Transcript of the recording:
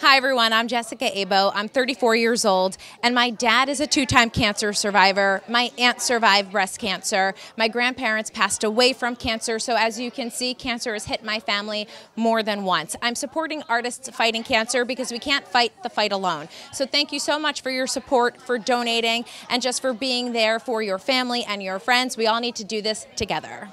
Hi, everyone. I'm Jessica Abo. I'm 34 years old, and my dad is a two time cancer survivor. My aunt survived breast cancer. My grandparents passed away from cancer, so as you can see, cancer has hit my family more than once. I'm supporting artists fighting cancer because we can't fight the fight alone. So thank you so much for your support, for donating, and just for being there for your family and your friends. We all need to do this together.